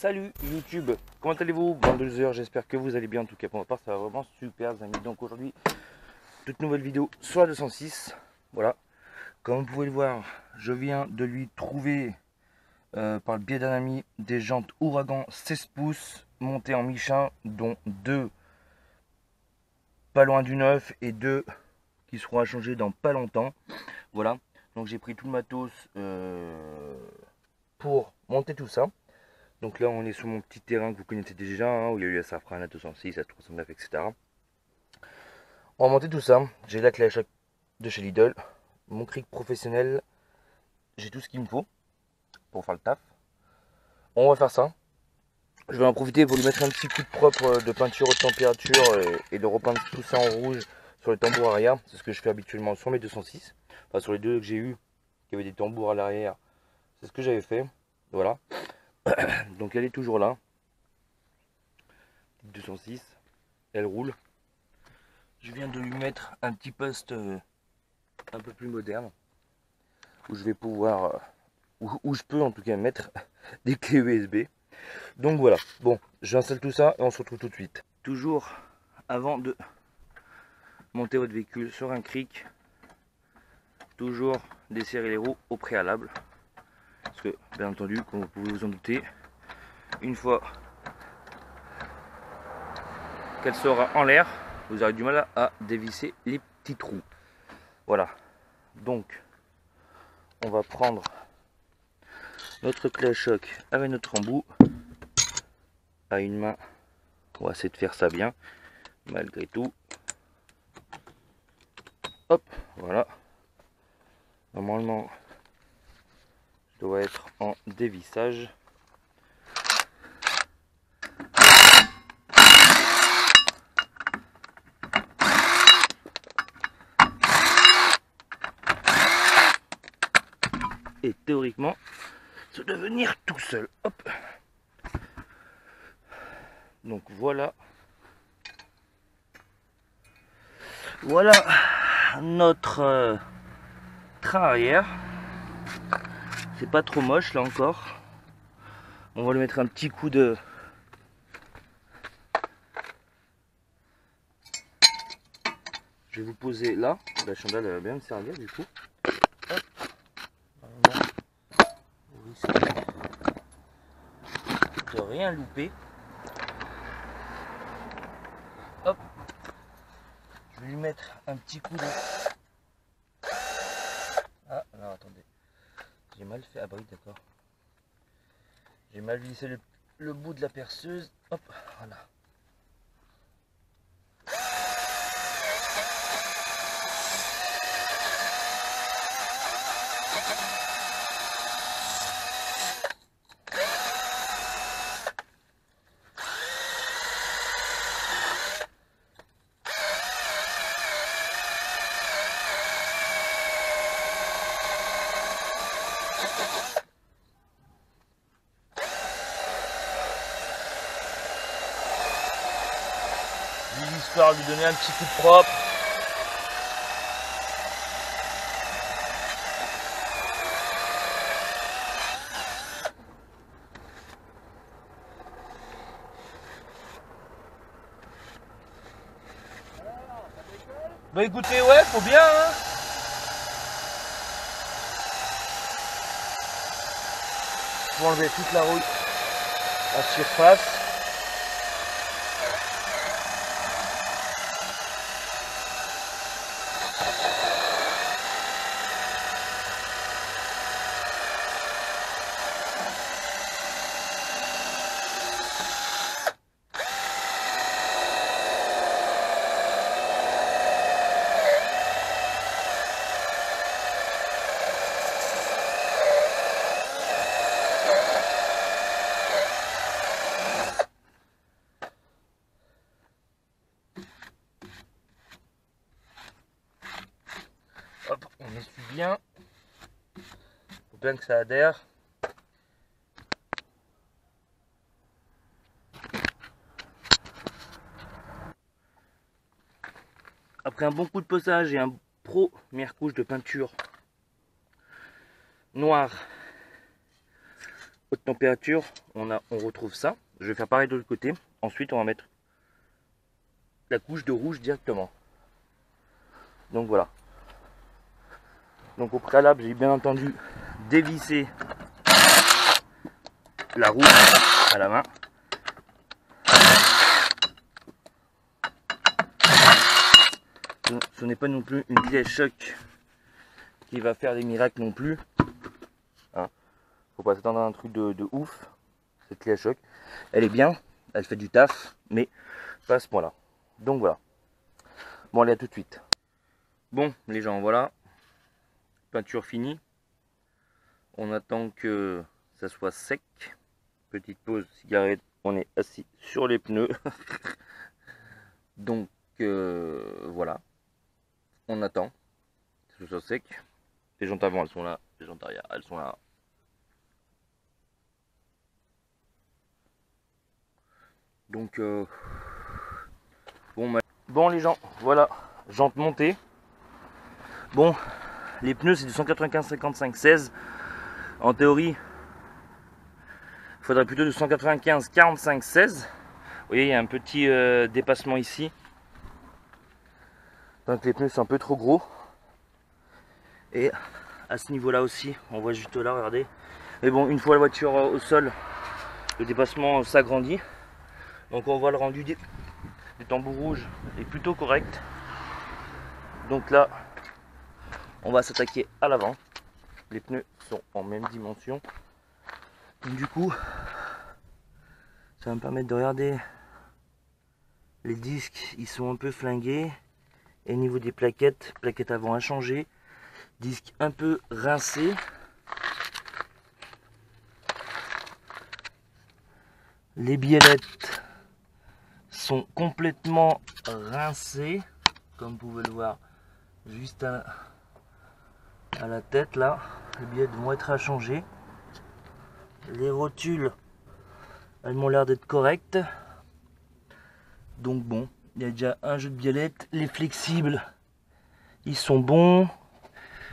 Salut YouTube, comment allez-vous Bande de j'espère que vous allez bien. En tout cas, pour ma part, ça va vraiment super, les amis. Donc aujourd'hui, toute nouvelle vidéo sur la 206. Voilà, comme vous pouvez le voir, je viens de lui trouver, euh, par le biais d'un ami, des jantes Ouragan 16 pouces montées en Michelin, dont deux pas loin du neuf et deux qui seront à changer dans pas longtemps. Voilà, donc j'ai pris tout le matos euh, pour monter tout ça. Donc là on est sur mon petit terrain que vous connaissez déjà, hein, où il y a eu la Safran, la 206, la 309, etc. On va monter tout ça. J'ai la clé à choc de chez Lidl, mon cric professionnel, j'ai tout ce qu'il me faut pour faire le taf. On va faire ça. Je vais en profiter pour lui mettre un petit coup de propre de peinture haute température et, et de repeindre tout ça en rouge sur les tambours arrière. C'est ce que je fais habituellement sur mes 206. Enfin sur les deux que j'ai eu, qui avaient des tambours à l'arrière. C'est ce que j'avais fait. Voilà. Donc elle est toujours là. 206. Elle roule. Je viens de lui mettre un petit poste euh, un peu plus moderne. Où je vais pouvoir... Euh, où, je peux en tout cas mettre des clés USB. Donc voilà. Bon, j'installe tout ça et on se retrouve tout de suite. Toujours avant de monter votre véhicule sur un cric. Toujours desserrer les roues au préalable. Parce que, bien entendu, comme vous pouvez vous en douter, une fois qu'elle sera en l'air, vous aurez du mal à dévisser les petits trous. Voilà. Donc, on va prendre notre clé à choc avec notre embout à une main. On va essayer de faire ça bien, malgré tout. Hop, voilà. Normalement, doit être en dévissage. Et théoriquement, se devenir tout seul. Hop. Donc voilà. Voilà notre euh, train arrière. C'est pas trop moche là encore. On va lui mettre un petit coup de... Je vais vous poser là. La chandelle va bien me servir du coup. De rien louper. Je vais lui mettre un petit coup de... Ah, non, attendez. J'ai mal fait. Ah d'accord. J'ai mal vissé le, le bout de la perceuse. Hop, voilà. Histoire de lui donner un petit coup de propre. Bah écoutez, ouais, faut bien, hein enlever toute la rouille en surface. bien. Faut que ça adhère. Après un bon coup de posage et un première couche de peinture noire haute température, on, a, on retrouve ça. Je vais faire pareil de l'autre côté. Ensuite, on va mettre la couche de rouge directement. Donc voilà. Donc au préalable, j'ai bien entendu dévisser la roue à la main. Ce n'est pas non plus une clé choc qui va faire des miracles non plus. Hein. Faut pas s'attendre à un truc de, ouf. Cette clé à choc, elle est bien, elle fait du taf, mais pas à ce point-là. Donc voilà. Bon, allez, à tout de suite. Bon, les gens, voilà. Peinture finie. On attend que ça soit sec. Petite pause cigarette. On est assis sur les pneus. Donc euh, voilà. On attend. Que ce soit sec. Les jantes avant elles sont là. Les jantes arrière elles sont là. Donc euh, bon, bah, bon les gens, voilà, jantes montées. Bon, les pneus c'est du 195 55 16. En théorie, il faudrait plutôt du 195 45 16. Vous voyez, il y a un petit euh, dépassement ici. Donc les pneus sont un peu trop gros. Et à ce niveau-là aussi, on voit juste là, regardez. Mais bon, une fois la voiture euh, au sol, le dépassement s'agrandit. Donc on voit le rendu des tambours rouges est plutôt correct. Donc là, on va s'attaquer à l'avant. Les pneus en même dimension. du coup, ça va me permettre de regarder les disques, ils sont un peu flingués. Et au niveau des plaquettes, plaquettes avant à changer. Disque un peu rincé. Les biellettes sont complètement rincées, comme vous pouvez le voir juste à, la tête là. Les billettes vont être à changer. Les rotules, elles m'ont l'air d'être correctes. Donc bon, il y a déjà un jeu de biellettes. Les flexibles, ils sont bons.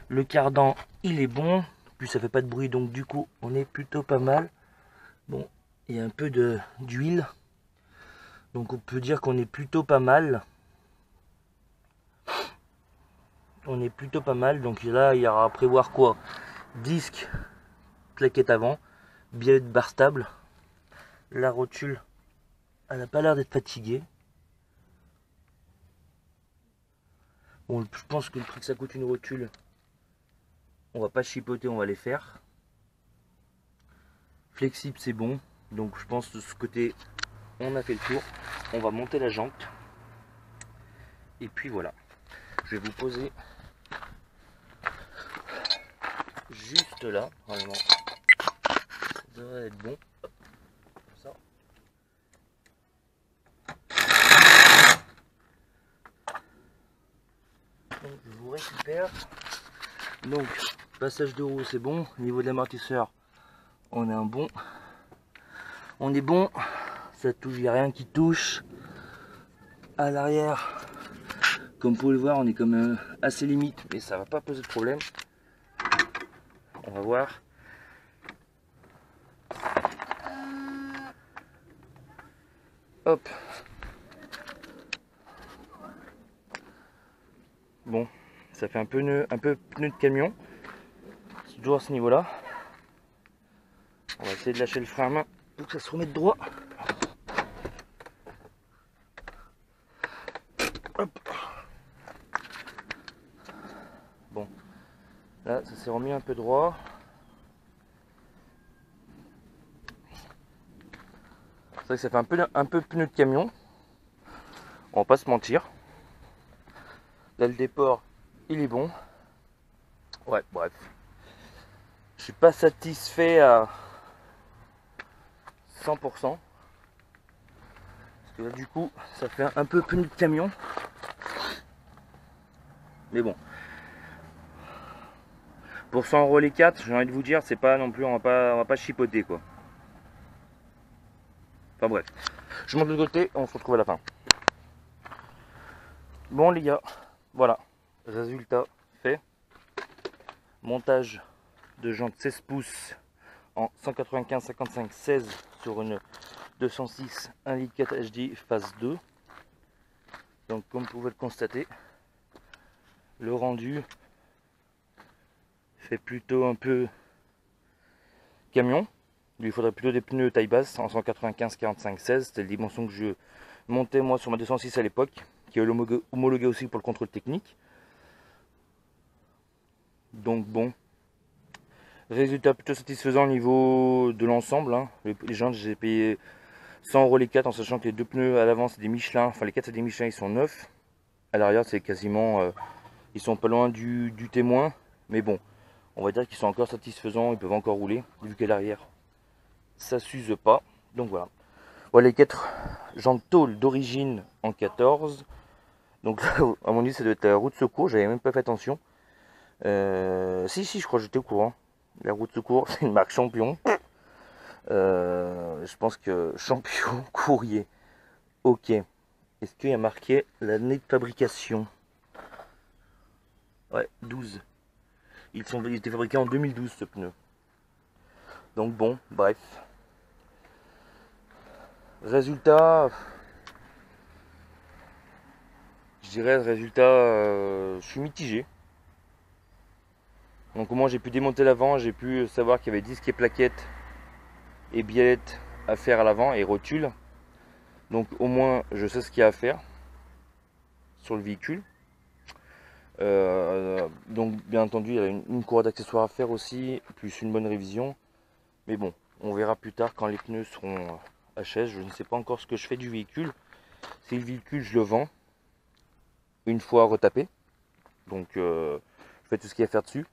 Le cardan, il est bon. Plus ça fait pas de bruit, donc du coup, on est plutôt pas mal. Bon, il y a un peu d'huile. Donc on peut dire qu'on est plutôt pas mal on est plutôt pas mal. Donc là, il y aura à prévoir quoi? Disque, claquette avant, billet de barre stable. La rotule, elle n'a pas l'air d'être fatiguée. Bon, je pense que le prix ça coûte une rotule, on va pas chipoter, on va les faire. Flexible, c'est bon. Donc je pense de ce côté, on a fait le tour. On va monter la jante. Et puis voilà. Je vais vous poser juste là, normalement. Ça devrait être bon. ça. Donc je vous récupère. Donc passage de roue c'est bon. Au niveau de l'amortisseur, on est un bon. On est bon. Ça touche, il n'y a rien qui touche. À l'arrière, comme vous pouvez le voir, on est comme même assez limite, mais ça va pas poser de problème on va voir. Hop. Bon, ça fait un peu, un peu pneu de camion. C'est toujours à ce niveau-là. On va essayer de lâcher le frein à main pour que ça se remette droit. Là, ça s'est remis un peu droit. C'est vrai que ça fait un peu, un peu pneu de camion. On va pas se mentir. Là, le déport, il est bon. Ouais, bref. Je suis pas satisfait à 100%. Parce que là, du coup, ça fait un peu pneu de camion. Mais bon, pour s'enrôler 4, j'ai envie de vous dire, c'est pas non plus, on va pas, on va pas chipoter quoi. Enfin bref, je monte de côté, on se retrouve à la fin. Bon les gars, voilà, résultat fait. Montage de jantes 16 pouces en 195 55 16 sur une 206 1 litre 4 HD phase 2. Donc comme vous pouvez le constater, le rendu fait plutôt un peu camion. Il faudrait plutôt des pneus taille basse en 195 45 16. C'était la dimension que je montais moi sur ma 206 à l'époque, qui est homologué aussi pour le contrôle technique. Donc bon, résultat plutôt satisfaisant au niveau de l'ensemble. Hein. Les, gens, j'ai payé 100 euros les 4 en sachant que les deux pneus à l'avant c'est des Michelin, enfin les 4 c'est des Michelin, ils sont neufs. À l'arrière c'est quasiment, euh, ils sont pas loin du, témoin, mais bon, on va dire qu'ils sont encore satisfaisants, ils peuvent encore rouler, vu qu'à l'arrière ça s'use pas. Donc voilà. Voilà les 4 jantes tôle d'origine en 14. Donc à mon avis ça doit être la route secours, j'avais même pas fait attention. Euh, si, si, je crois que j'étais au courant. La route secours, c'est une marque champion. Euh, je pense que champion courrier. Ok. Est-ce qu'il y a marqué l'année de fabrication? Ouais, 12. Ils sont ils étaient fabriqués en 2012 ce pneu. Donc bon, bref. Résultat. Je dirais résultat. Euh, je suis mitigé. Donc au moins j'ai pu démonter l'avant, j'ai pu savoir qu'il y avait disque et plaquettes et biellettes à faire à l'avant et rotules. Donc au moins je sais ce qu'il y a à faire sur le véhicule. Euh, bien entendu il y a une, une cour d'accessoires à faire aussi, plus une bonne révision. Mais bon, on verra plus tard quand les pneus seront HS. Je ne sais pas encore ce que je fais du véhicule. Si le véhicule je le vends une fois retapé. Donc euh, je fais tout ce qu'il y a à faire dessus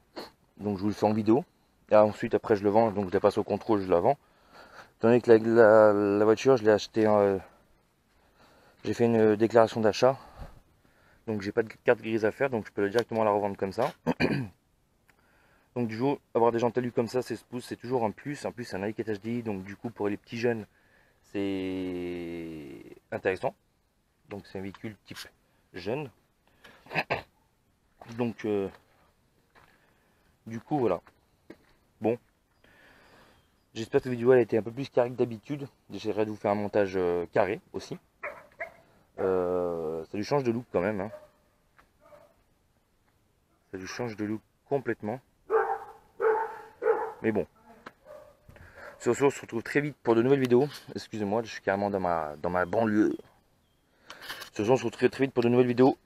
donc je vous le fais en vidéo. Et ensuite après je le vends, donc je la passe au contrôle, je la vends. Donné que la, voiture, je l'ai acheté, euh, j'ai fait une déclaration d'achat. Donc j'ai pas de carte grise à faire, donc je peux directement la revendre comme ça. donc du coup, avoir des jantes talus comme ça, 16 pouces, c'est toujours un plus. En plus c'est un Nike HDI, donc du coup pour les petits jeunes, c'est intéressant. Donc c'est un véhicule type jeune. Donc euh, du coup, voilà. Bon. J'espère que cette vidéo a été un peu plus carré que d'habitude. J'essaierai de vous faire un montage euh, carré aussi. Euh, ça lui change de look quand même. Hein. Ça lui change de look complètement. Mais bon. Sur ce, on se retrouve très vite pour de nouvelles vidéos. Excusez-moi, je suis carrément dans ma, dans ma banlieue. Sur ce, on se retrouve très, vite pour de nouvelles vidéos.